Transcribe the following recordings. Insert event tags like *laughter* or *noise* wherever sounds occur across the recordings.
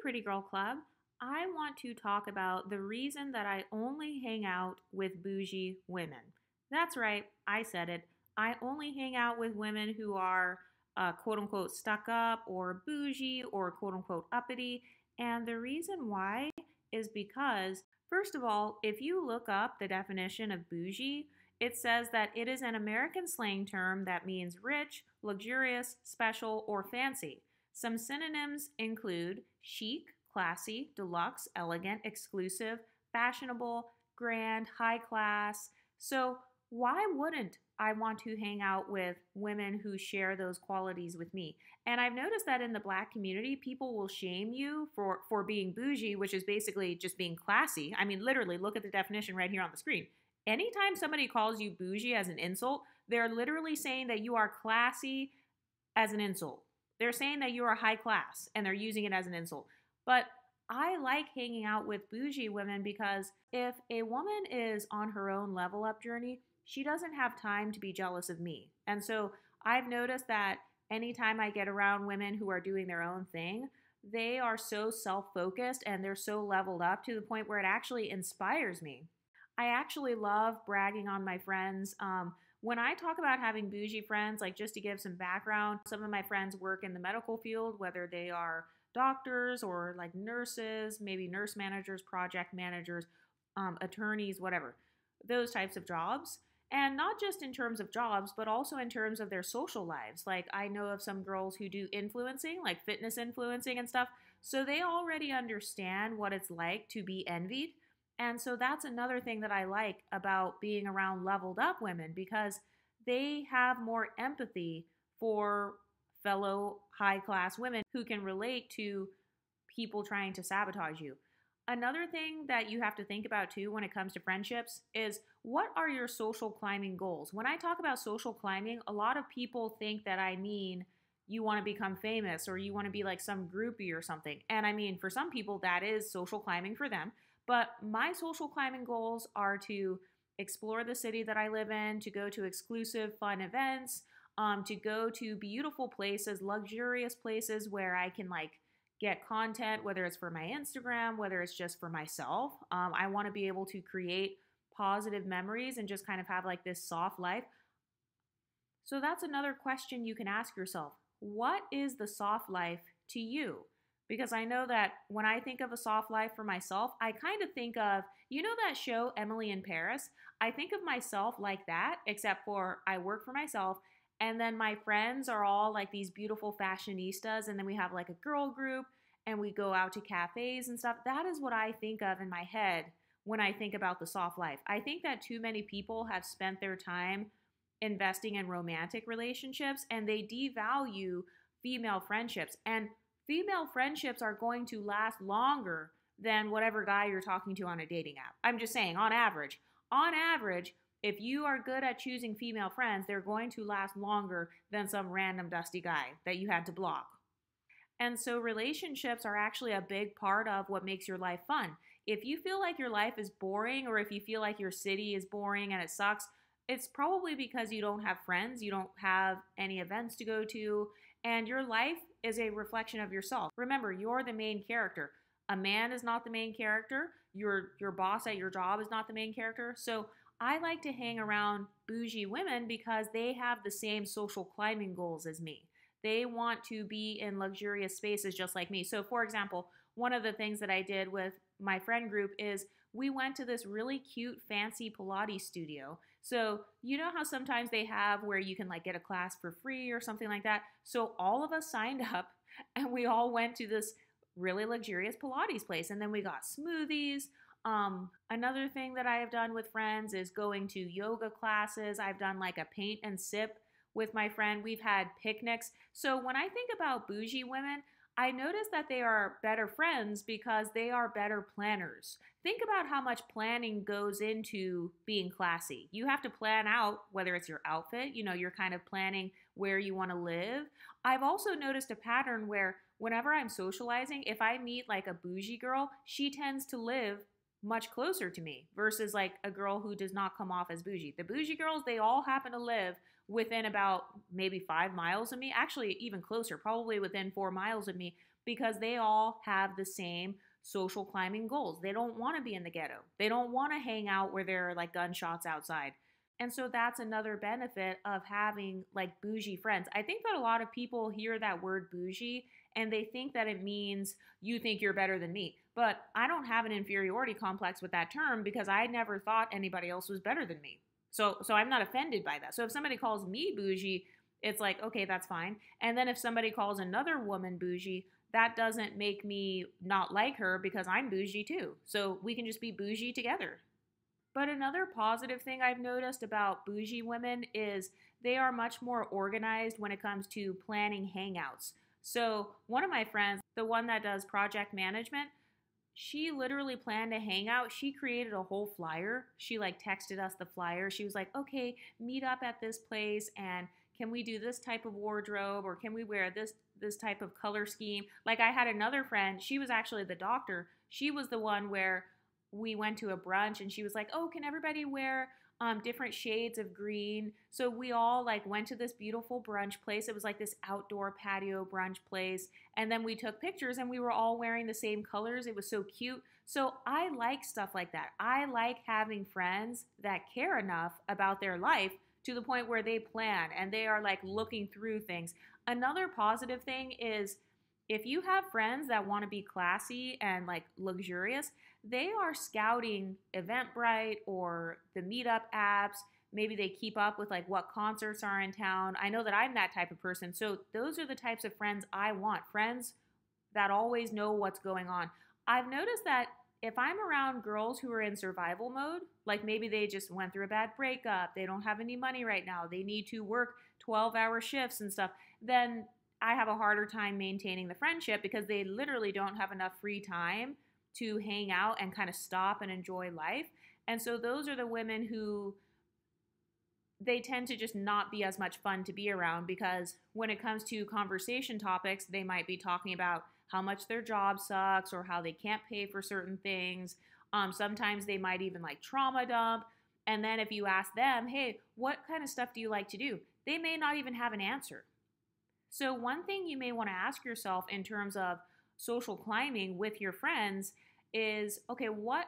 Pretty Girl Club. I want to talk about the reason that I only hang out with bougie women. That's right, I said it. I only hang out with women who are uh, quote unquote stuck up or bougie or quote unquote uppity. And the reason why is because, first of all, if you look up the definition of bougie, it says that it is an American slang term that means rich, luxurious, special, or fancy. Some synonyms include chic, classy, deluxe, elegant, exclusive, fashionable, grand, high class. So, why wouldn't I want to hang out with women who share those qualities with me? And I've noticed that in the black community, people will shame you for for being bougie, which is basically just being classy. I mean, literally, look at the definition right here on the screen. Anytime somebody calls you bougie as an insult, they're literally saying that you are classy as an insult. They're saying that you are high class and they're using it as an insult. But I like hanging out with bougie women because if a woman is on her own level up journey, she doesn't have time to be jealous of me. And so I've noticed that anytime I get around women who are doing their own thing, they are so self focused and they're so leveled up to the point where it actually inspires me. I actually love bragging on my friends. Um, when I talk about having bougie friends, like just to give some background, some of my friends work in the medical field, whether they are doctors or like nurses, maybe nurse managers, project managers, um, attorneys, whatever, those types of jobs. And not just in terms of jobs, but also in terms of their social lives. Like, I know of some girls who do influencing, like fitness influencing and stuff. So they already understand what it's like to be envied. And so that's another thing that I like about being around leveled up women because they have more empathy for fellow high class women who can relate to people trying to sabotage you. Another thing that you have to think about too when it comes to friendships is what are your social climbing goals? When I talk about social climbing, a lot of people think that I mean you want to become famous or you want to be like some groupie or something. And I mean, for some people, that is social climbing for them. But my social climbing goals are to explore the city that I live in, to go to exclusive fun events, um, to go to beautiful places, luxurious places where I can like get content, whether it's for my Instagram, whether it's just for myself. Um, I want to be able to create positive memories and just kind of have like this soft life. So that's another question you can ask yourself. What is the soft life to you? Because I know that when I think of a soft life for myself, I kind of think of, you know, that show Emily in Paris? I think of myself like that, except for I work for myself and then my friends are all like these beautiful fashionistas. And then we have like a girl group and we go out to cafes and stuff. That is what I think of in my head when I think about the soft life. I think that too many people have spent their time investing in romantic relationships and they devalue female friendships. And female friendships are going to last longer than whatever guy you're talking to on a dating app. I'm just saying, on average. On average, if you are good at choosing female friends, they're going to last longer than some random dusty guy that you had to block. And so, relationships are actually a big part of what makes your life fun. If you feel like your life is boring, or if you feel like your city is boring and it sucks, it's probably because you don't have friends, you don't have any events to go to, and your life is a reflection of yourself. Remember, you're the main character. A man is not the main character. Your your boss at your job is not the main character. So I like to hang around bougie women because they have the same social climbing goals as me. They want to be in luxurious spaces just like me. So, for example, one of the things that I did with my friend group is we went to this really cute, fancy Pilates studio. So, you know how sometimes they have where you can like get a class for free or something like that? So, all of us signed up *laughs* and we all went to this really luxurious Pilates place. And then we got smoothies. Um, another thing that I have done with friends is going to yoga classes. I've done like a paint and sip with my friend. We've had picnics. So when I think about bougie women, I notice that they are better friends because they are better planners. Think about how much planning goes into being classy. You have to plan out whether it's your outfit, you know, you're kind of planning where you want to live. I've also noticed a pattern where whenever I'm socializing, if I meet like a bougie girl, she tends to live much closer to me versus like a girl who does not come off as bougie. The bougie girls, they all happen to live within about maybe five miles of me, actually, even closer, probably within four miles of me, because they all have the same social climbing goals. They don't want to be in the ghetto. They don't want to hang out where there are like gunshots outside. And so that's another benefit of having like bougie friends. I think that a lot of people hear that word bougie and they think that it means you think you're better than me. But I don't have an inferiority complex with that term because I never thought anybody else was better than me. So so I'm not offended by that. So if somebody calls me bougie, it's like, okay, that's fine. And then if somebody calls another woman bougie, that doesn't make me not like her because I'm bougie too. So we can just be bougie together. But another positive thing I've noticed about bougie women is they are much more organized when it comes to planning hangouts. So, one of my friends, the one that does project management, she literally planned a hangout. She created a whole flyer. She like texted us the flyer. She was like, "Okay, meet up at this place and can we do this type of wardrobe or can we wear this this type of color scheme?" Like I had another friend, she was actually the doctor. She was the one where we went to a brunch and she was like, "Oh, can everybody wear um, different shades of green?" So we all like went to this beautiful brunch place. It was like this outdoor patio brunch place, and then we took pictures and we were all wearing the same colors. It was so cute. So I like stuff like that. I like having friends that care enough about their life to the point where they plan and they are like looking through things. Another positive thing is if you have friends that want to be classy and like luxurious, they are scouting Eventbrite or the meetup apps. Maybe they keep up with like what concerts are in town. I know that I'm that type of person. So those are the types of friends I want. Friends that always know what's going on. I've noticed that if I'm around girls who are in survival mode, like maybe they just went through a bad breakup, they don't have any money right now, they need to work 12 hour shifts and stuff, then I have a harder time maintaining the friendship because they literally don't have enough free time to hang out and kind of stop and enjoy life. And so those are the women who they tend to just not be as much fun to be around because when it comes to conversation topics, they might be talking about how much their job sucks or how they can't pay for certain things. Um, sometimes they might even like trauma dump. And then if you ask them, hey, what kind of stuff do you like to do? They may not even have an answer. So, one thing you may want to ask yourself in terms of social climbing with your friends is okay, what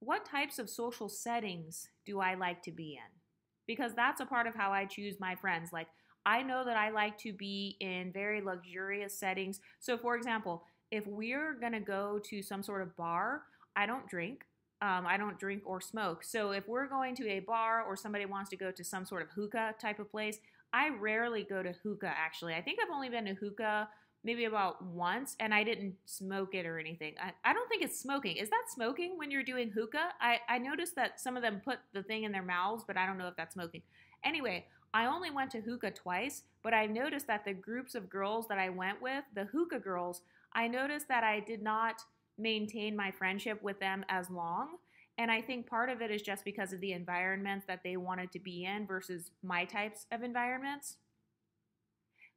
what types of social settings do I like to be in? Because that's a part of how I choose my friends. Like I know that I like to be in very luxurious settings. So for example, if we're going to go to some sort of bar, I don't drink. Um, I don't drink or smoke. So if we're going to a bar or somebody wants to go to some sort of hookah type of place, I rarely go to hookah actually. I think I've only been to hookah maybe about once and I didn't smoke it or anything. I, I don't think it's smoking. Is that smoking when you're doing hookah? I, I noticed that some of them put the thing in their mouths, but I don't know if that's smoking. Anyway, I only went to hookah twice, but I noticed that the groups of girls that I went with, the hookah girls, I noticed that I did not maintain my friendship with them as long. And I think part of it is just because of the environments that they wanted to be in versus my types of environments.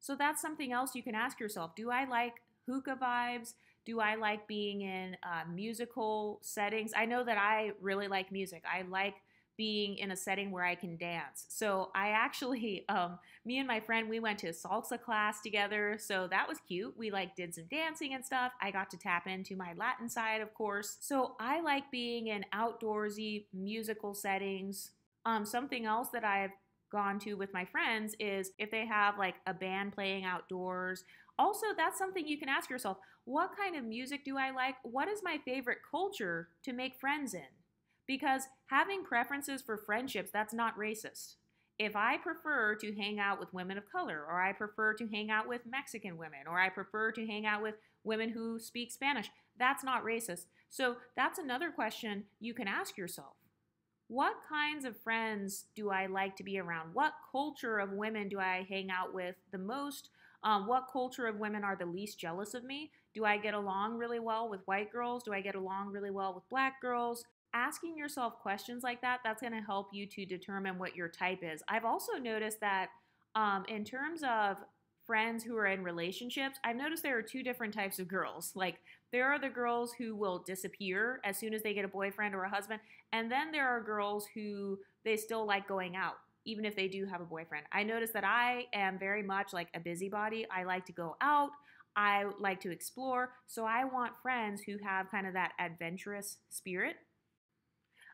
So that's something else you can ask yourself. Do I like hookah vibes? Do I like being in uh, musical settings? I know that I really like music. I like being in a setting where I can dance. So I actually, *laughs* um, me and my friend, we went to a salsa class together. So that was cute. We like did some dancing and stuff. I got to tap into my Latin side, of course. So I like being in outdoorsy musical settings. Um, something else that I've gone to with my friends is if they have like a band playing outdoors. Also, that's something you can ask yourself what kind of music do I like? What is my favorite culture to make friends in? Because having preferences for friendships, that's not racist. If I prefer to hang out with women of color, or I prefer to hang out with Mexican women, or I prefer to hang out with women who speak Spanish, that's not racist. So that's another question you can ask yourself. What kinds of friends do I like to be around? What culture of women do I hang out with the most? Um, what culture of women are the least jealous of me? Do I get along really well with white girls? Do I get along really well with black girls? Asking yourself questions like that, that's going to help you to determine what your type is. I've also noticed that um, in terms of friends who are in relationships, I've noticed there are two different types of girls. Like, there are the girls who will disappear as soon as they get a boyfriend or a husband, and then there are girls who they still like going out, even if they do have a boyfriend. I notice that I am very much like a busybody. I like to go out. I like to explore, so I want friends who have kind of that adventurous spirit.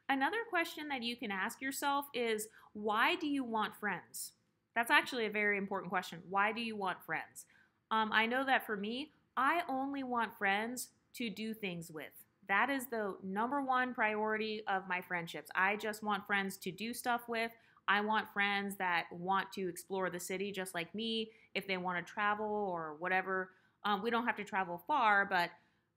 Another question that you can ask yourself is why do you want friends? That's actually a very important question. Why do you want friends? Um, I know that for me, I only want friends to do things with. That is the number one priority of my friendships. I just want friends to do stuff with. I want friends that want to explore the city just like me. If they want to travel or whatever, um, we don't have to travel far, but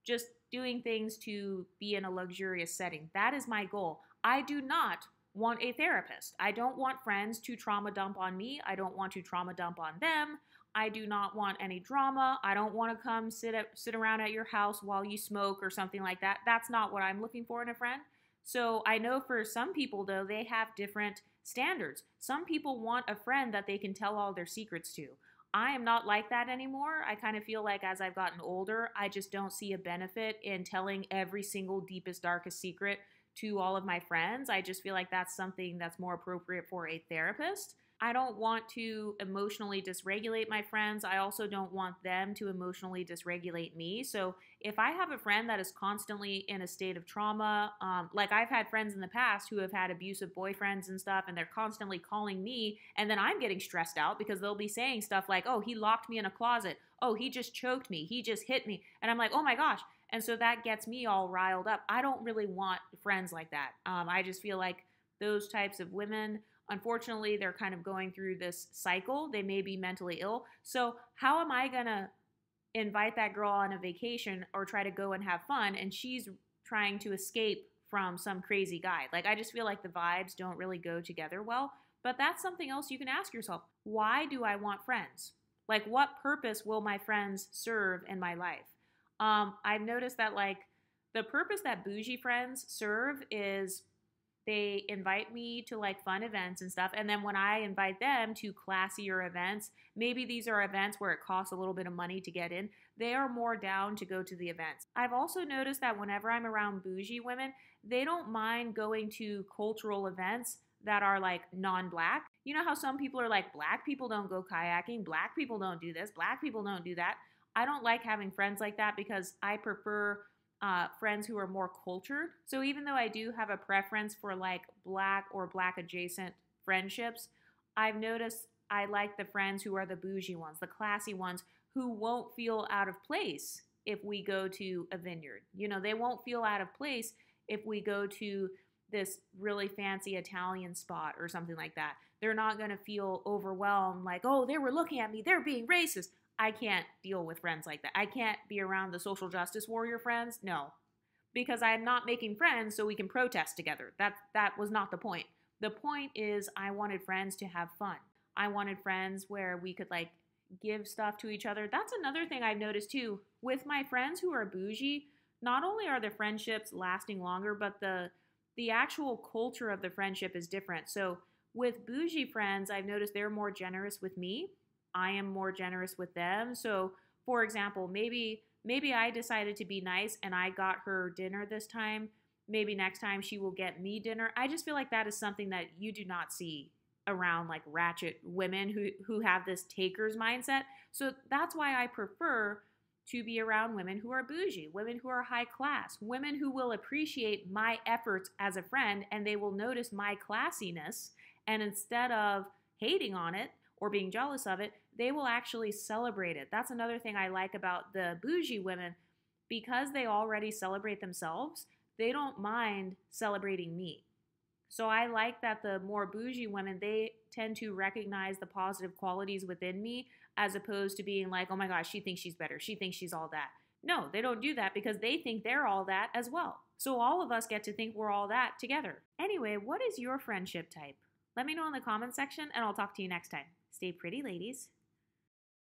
just doing things to be in a luxurious setting. That is my goal. I do not want a therapist. I don't want friends to trauma dump on me. I don't want to trauma dump on them. I do not want any drama. I don't want to come sit at, sit around at your house while you smoke or something like that. That's not what I'm looking for in a friend. So I know for some people though, they have different standards. Some people want a friend that they can tell all their secrets to. I am not like that anymore. I kind of feel like as I've gotten older, I just don't see a benefit in telling every single deepest, darkest secret to all of my friends. I just feel like that's something that's more appropriate for a therapist. I don't want to emotionally dysregulate my friends. I also don't want them to emotionally dysregulate me. So if I have a friend that is constantly in a state of trauma, um, like I've had friends in the past who have had abusive boyfriends and stuff, and they're constantly calling me, and then I'm getting stressed out because they'll be saying stuff like, oh, he locked me in a closet. Oh, he just choked me. He just hit me. And I'm like, oh my gosh. And so that gets me all riled up. I don't really want friends like that. Um, I just feel like those types of women Unfortunately, they're kind of going through this cycle. They may be mentally ill. So, how am I going to invite that girl on a vacation or try to go and have fun and she's trying to escape from some crazy guy? Like, I just feel like the vibes don't really go together well. But that's something else you can ask yourself. Why do I want friends? Like, what purpose will my friends serve in my life? Um, I've noticed that, like, the purpose that bougie friends serve is they invite me to like fun events and stuff. And then when I invite them to classier events, maybe these are events where it costs a little bit of money to get in, they are more down to go to the events. I've also noticed that whenever I'm around bougie women, they don't mind going to cultural events that are like non black. You know how some people are like, black people don't go kayaking, black people don't do this, black people don't do that. I don't like having friends like that because I prefer uh, friends who are more cultured. So even though I do have a preference for like black or black adjacent friendships, I've noticed I like the friends who are the bougie ones, the classy ones who won't feel out of place if we go to a vineyard. You know, they won't feel out of place if we go to this really fancy Italian spot or something like that. They're not going to feel overwhelmed like, oh, they were looking at me, they're being racist. I can't deal with friends like that. I can't be around the social justice warrior friends. No. Because I'm not making friends so we can protest together. That that was not the point. The point is I wanted friends to have fun. I wanted friends where we could like give stuff to each other. That's another thing I've noticed too. With my friends who are bougie, not only are the friendships lasting longer, but the the actual culture of the friendship is different. So with bougie friends, I've noticed they're more generous with me I am more generous with them. So, for example, maybe maybe I decided to be nice and I got her dinner this time. Maybe next time she will get me dinner. I just feel like that is something that you do not see around like ratchet women who who have this takers mindset. So that's why I prefer to be around women who are bougie, women who are high class, women who will appreciate my efforts as a friend and they will notice my classiness and instead of hating on it or being jealous of it, they will actually celebrate it. That's another thing I like about the bougie women. Because they already celebrate themselves, they don't mind celebrating me. So I like that the more bougie women, they tend to recognize the positive qualities within me as opposed to being like, oh my gosh, she thinks she's better. She thinks she's all that. No, they don't do that because they think they're all that as well. So all of us get to think we're all that together. Anyway, what is your friendship type? Let me know in the comment section and I'll talk to you next time. Stay pretty, ladies.